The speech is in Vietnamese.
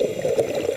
you